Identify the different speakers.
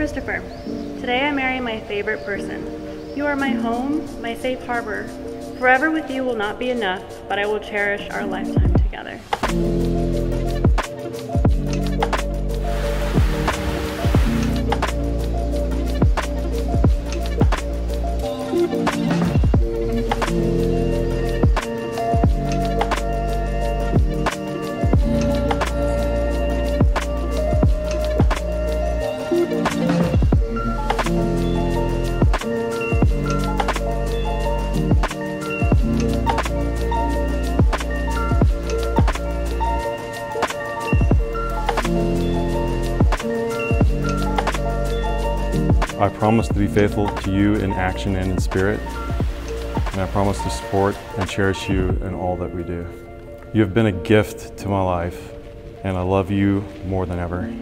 Speaker 1: Christopher, today I marry my favorite person. You are my home, my safe harbor. Forever with you will not be enough, but I will cherish our lifetime together.
Speaker 2: I promise to be faithful to you in action and in spirit, and I promise to support and cherish you in all that we do. You have been a gift to my life, and I love you more than ever.